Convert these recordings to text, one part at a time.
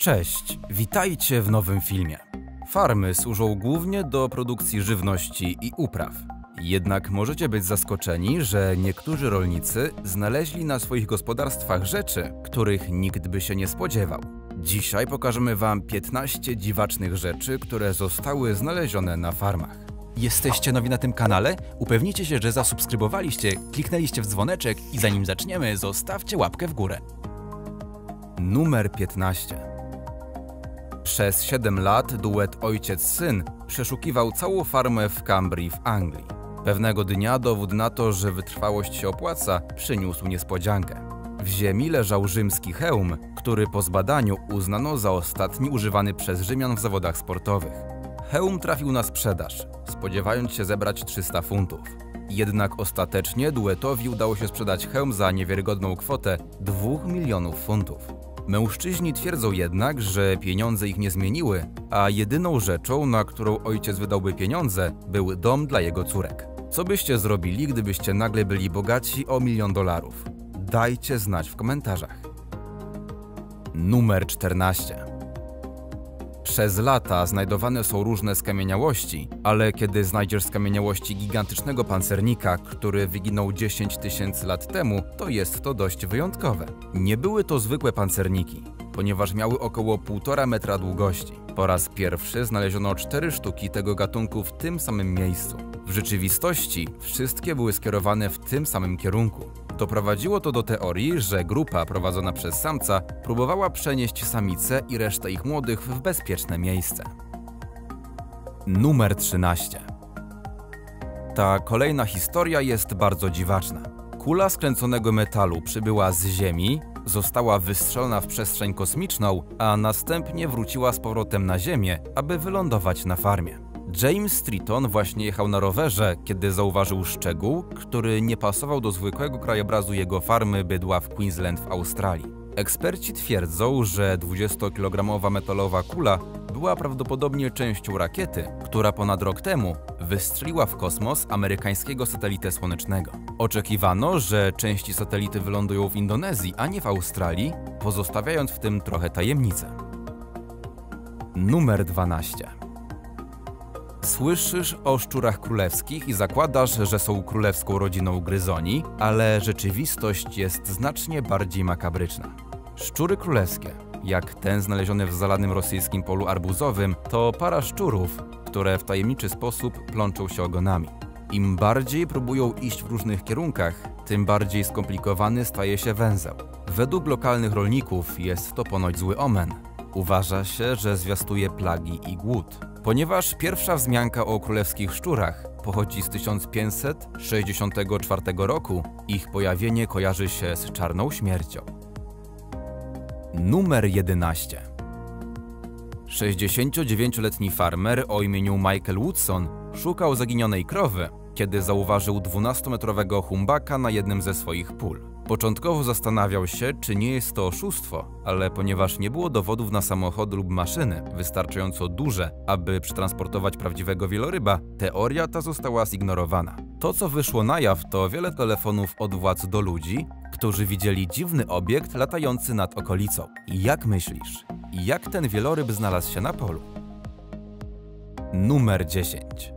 Cześć, witajcie w nowym filmie. Farmy służą głównie do produkcji żywności i upraw. Jednak możecie być zaskoczeni, że niektórzy rolnicy znaleźli na swoich gospodarstwach rzeczy, których nikt by się nie spodziewał. Dzisiaj pokażemy Wam 15 dziwacznych rzeczy, które zostały znalezione na farmach. Jesteście nowi na tym kanale? Upewnijcie się, że zasubskrybowaliście, kliknęliście w dzwoneczek i zanim zaczniemy, zostawcie łapkę w górę. Numer 15. Przez 7 lat duet ojciec-syn przeszukiwał całą farmę w Cambrii w Anglii. Pewnego dnia dowód na to, że wytrwałość się opłaca, przyniósł niespodziankę. W ziemi leżał rzymski hełm, który po zbadaniu uznano za ostatni używany przez Rzymian w zawodach sportowych. Hełm trafił na sprzedaż, spodziewając się zebrać 300 funtów. Jednak ostatecznie duetowi udało się sprzedać hełm za niewiarygodną kwotę 2 milionów funtów. Mężczyźni twierdzą jednak, że pieniądze ich nie zmieniły, a jedyną rzeczą, na którą ojciec wydałby pieniądze, był dom dla jego córek. Co byście zrobili, gdybyście nagle byli bogaci o milion dolarów? Dajcie znać w komentarzach. Numer 14. Przez lata znajdowane są różne skamieniałości, ale kiedy znajdziesz skamieniałości gigantycznego pancernika, który wyginął 10 tysięcy lat temu, to jest to dość wyjątkowe. Nie były to zwykłe pancerniki, ponieważ miały około 1,5 metra długości. Po raz pierwszy znaleziono cztery sztuki tego gatunku w tym samym miejscu. W rzeczywistości wszystkie były skierowane w tym samym kierunku. Doprowadziło to do teorii, że grupa prowadzona przez samca próbowała przenieść samicę i resztę ich młodych w bezpieczne miejsce. Numer 13. Ta kolejna historia jest bardzo dziwaczna. Kula skręconego metalu przybyła z Ziemi, została wystrzelona w przestrzeń kosmiczną, a następnie wróciła z powrotem na Ziemię, aby wylądować na farmie. James Streeton właśnie jechał na rowerze, kiedy zauważył szczegół, który nie pasował do zwykłego krajobrazu jego farmy bydła w Queensland w Australii. Eksperci twierdzą, że 20-kilogramowa metalowa kula była prawdopodobnie częścią rakiety, która ponad rok temu wystrzeliła w kosmos amerykańskiego satelitę słonecznego. Oczekiwano, że części satelity wylądują w Indonezji, a nie w Australii, pozostawiając w tym trochę tajemnicę. Numer 12. Słyszysz o szczurach królewskich i zakładasz, że są królewską rodziną gryzoni, ale rzeczywistość jest znacznie bardziej makabryczna. Szczury królewskie, jak ten znaleziony w zalanym rosyjskim polu arbuzowym, to para szczurów, które w tajemniczy sposób plączą się ogonami. Im bardziej próbują iść w różnych kierunkach, tym bardziej skomplikowany staje się węzeł. Według lokalnych rolników jest to ponoć zły omen. Uważa się, że zwiastuje plagi i głód. Ponieważ pierwsza wzmianka o królewskich szczurach pochodzi z 1564 roku, ich pojawienie kojarzy się z czarną śmiercią. Numer 11 69-letni farmer o imieniu Michael Woodson szukał zaginionej krowy, kiedy zauważył 12-metrowego humbaka na jednym ze swoich pól. Początkowo zastanawiał się, czy nie jest to oszustwo, ale ponieważ nie było dowodów na samochody lub maszyny wystarczająco duże, aby przetransportować prawdziwego wieloryba, teoria ta została zignorowana. To, co wyszło na jaw, to wiele telefonów od władz do ludzi, którzy widzieli dziwny obiekt latający nad okolicą. Jak myślisz, jak ten wieloryb znalazł się na polu? Numer 10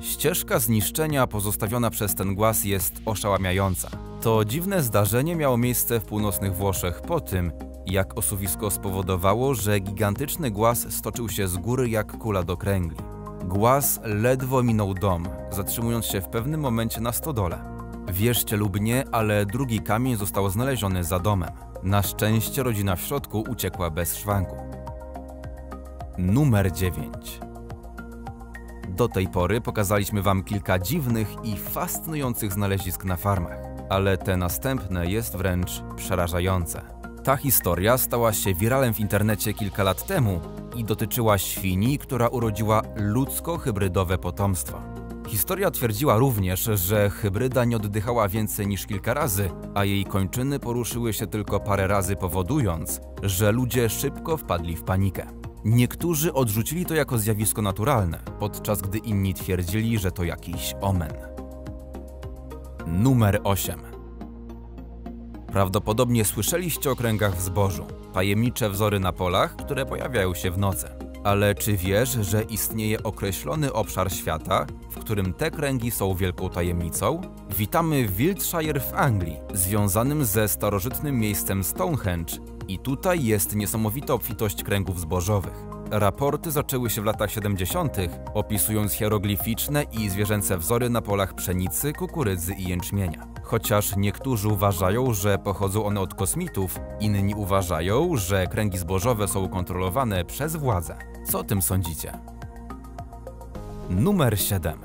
Ścieżka zniszczenia pozostawiona przez ten głaz jest oszałamiająca. To dziwne zdarzenie miało miejsce w północnych Włoszech po tym, jak osuwisko spowodowało, że gigantyczny głaz stoczył się z góry jak kula do kręgli. Głaz ledwo minął dom, zatrzymując się w pewnym momencie na stodole. Wierzcie lub nie, ale drugi kamień został znaleziony za domem. Na szczęście rodzina w środku uciekła bez szwanku. Numer 9 do tej pory pokazaliśmy Wam kilka dziwnych i fascynujących znalezisk na farmach, ale te następne jest wręcz przerażające. Ta historia stała się wiralem w internecie kilka lat temu i dotyczyła świni, która urodziła ludzko-hybrydowe potomstwo. Historia twierdziła również, że hybryda nie oddychała więcej niż kilka razy, a jej kończyny poruszyły się tylko parę razy, powodując, że ludzie szybko wpadli w panikę. Niektórzy odrzucili to jako zjawisko naturalne, podczas gdy inni twierdzili, że to jakiś omen. Numer 8. Prawdopodobnie słyszeliście o kręgach w zbożu, tajemnicze wzory na polach, które pojawiają się w nocy. Ale czy wiesz, że istnieje określony obszar świata, w którym te kręgi są wielką tajemnicą? Witamy w Wiltshire w Anglii, związanym ze starożytnym miejscem Stonehenge i tutaj jest niesamowita obfitość kręgów zbożowych. Raporty zaczęły się w latach 70., opisując hieroglificzne i zwierzęce wzory na polach pszenicy, kukurydzy i jęczmienia. Chociaż niektórzy uważają, że pochodzą one od kosmitów, inni uważają, że kręgi zbożowe są kontrolowane przez władze. Co o tym sądzicie? Numer 7.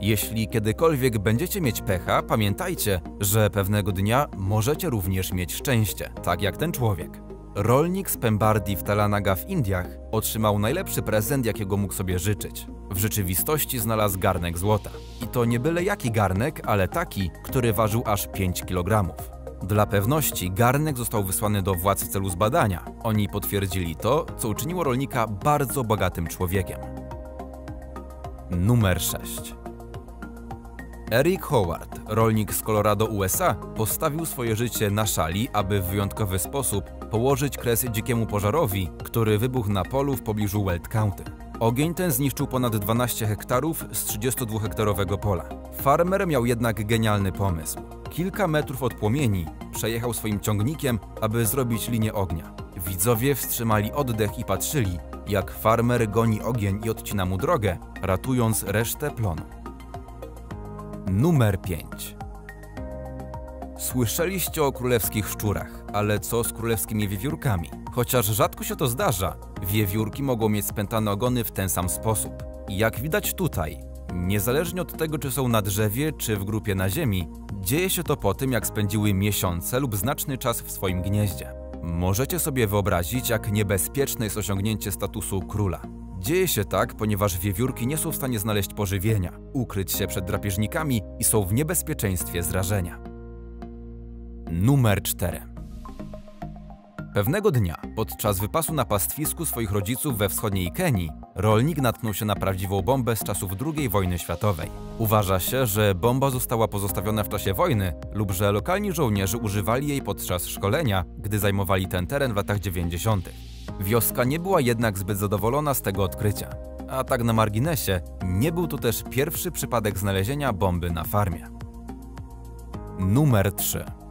Jeśli kiedykolwiek będziecie mieć pecha, pamiętajcie, że pewnego dnia możecie również mieć szczęście, tak jak ten człowiek. Rolnik z Pembardi w Talanaga w Indiach otrzymał najlepszy prezent, jakiego mógł sobie życzyć. W rzeczywistości znalazł garnek złota. I to nie byle jaki garnek, ale taki, który ważył aż 5 kg. Dla pewności garnek został wysłany do władz w celu zbadania. Oni potwierdzili to, co uczyniło rolnika bardzo bogatym człowiekiem. Numer 6. Eric Howard, rolnik z Colorado, USA, postawił swoje życie na szali, aby w wyjątkowy sposób położyć kres dzikiemu pożarowi, który wybuchł na polu w pobliżu Weld County. Ogień ten zniszczył ponad 12 hektarów z 32-hektarowego pola. Farmer miał jednak genialny pomysł. Kilka metrów od płomieni przejechał swoim ciągnikiem, aby zrobić linię ognia. Widzowie wstrzymali oddech i patrzyli, jak farmer goni ogień i odcina mu drogę, ratując resztę plonu. Numer 5. Słyszeliście o królewskich szczurach, ale co z królewskimi wiewiórkami? Chociaż rzadko się to zdarza, wiewiórki mogą mieć spętane ogony w ten sam sposób. Jak widać tutaj, niezależnie od tego, czy są na drzewie, czy w grupie na ziemi, dzieje się to po tym, jak spędziły miesiące lub znaczny czas w swoim gnieździe. Możecie sobie wyobrazić, jak niebezpieczne jest osiągnięcie statusu króla. Dzieje się tak, ponieważ wiewiórki nie są w stanie znaleźć pożywienia, ukryć się przed drapieżnikami i są w niebezpieczeństwie zrażenia. Numer 4. Pewnego dnia, podczas wypasu na pastwisku swoich rodziców we wschodniej Kenii, rolnik natknął się na prawdziwą bombę z czasów II wojny światowej. Uważa się, że bomba została pozostawiona w czasie wojny lub że lokalni żołnierze używali jej podczas szkolenia, gdy zajmowali ten teren w latach 90. Wioska nie była jednak zbyt zadowolona z tego odkrycia. A tak na marginesie, nie był to też pierwszy przypadek znalezienia bomby na farmie. Numer 3.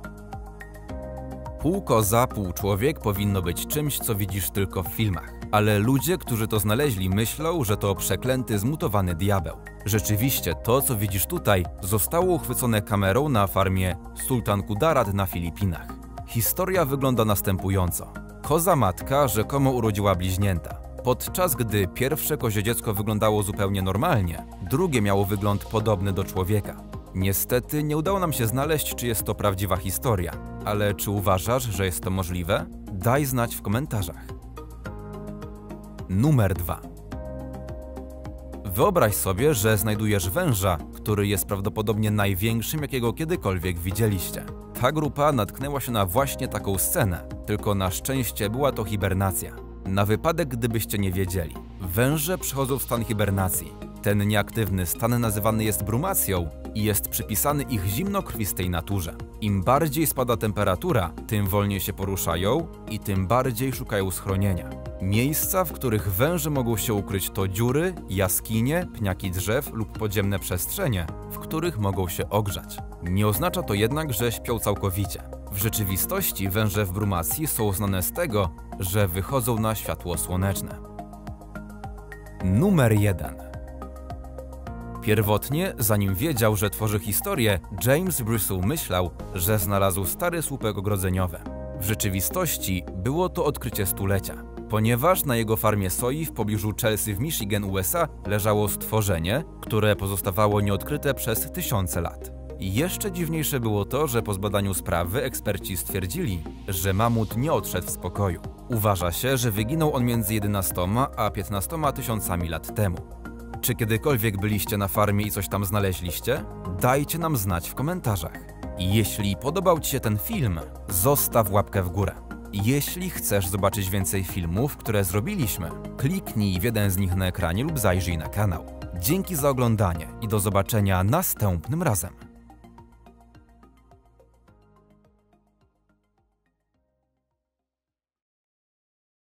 Pół koza, pół człowiek powinno być czymś, co widzisz tylko w filmach. Ale ludzie, którzy to znaleźli, myślą, że to przeklęty, zmutowany diabeł. Rzeczywiście, to co widzisz tutaj, zostało uchwycone kamerą na farmie Sultan Kudarat na Filipinach. Historia wygląda następująco. Koza matka rzekomo urodziła bliźnięta. Podczas gdy pierwsze kozie dziecko wyglądało zupełnie normalnie, drugie miało wygląd podobny do człowieka. Niestety nie udało nam się znaleźć, czy jest to prawdziwa historia, ale czy uważasz, że jest to możliwe? Daj znać w komentarzach. Numer 2. Wyobraź sobie, że znajdujesz węża, który jest prawdopodobnie największym, jakiego kiedykolwiek widzieliście. Ta grupa natknęła się na właśnie taką scenę, tylko na szczęście była to hibernacja. Na wypadek, gdybyście nie wiedzieli, węże przechodzą w stan hibernacji. Ten nieaktywny stan nazywany jest brumacją i jest przypisany ich zimnokrwistej naturze. Im bardziej spada temperatura, tym wolniej się poruszają i tym bardziej szukają schronienia. Miejsca, w których węże mogą się ukryć to dziury, jaskinie, pniaki drzew lub podziemne przestrzenie, w których mogą się ogrzać. Nie oznacza to jednak, że śpią całkowicie. W rzeczywistości węże w brumacji są znane z tego, że wychodzą na światło słoneczne. Numer 1 Pierwotnie, zanim wiedział, że tworzy historię, James Bristol myślał, że znalazł stary słupek ogrodzeniowy. W rzeczywistości było to odkrycie stulecia, ponieważ na jego farmie soi w pobliżu Chelsea w Michigan, USA leżało stworzenie, które pozostawało nieodkryte przez tysiące lat. Jeszcze dziwniejsze było to, że po zbadaniu sprawy eksperci stwierdzili, że mamut nie odszedł w spokoju. Uważa się, że wyginął on między 11 a 15 tysiącami lat temu. Czy kiedykolwiek byliście na farmie i coś tam znaleźliście? Dajcie nam znać w komentarzach. Jeśli podobał Ci się ten film, zostaw łapkę w górę. Jeśli chcesz zobaczyć więcej filmów, które zrobiliśmy, kliknij w jeden z nich na ekranie lub zajrzyj na kanał. Dzięki za oglądanie i do zobaczenia następnym razem.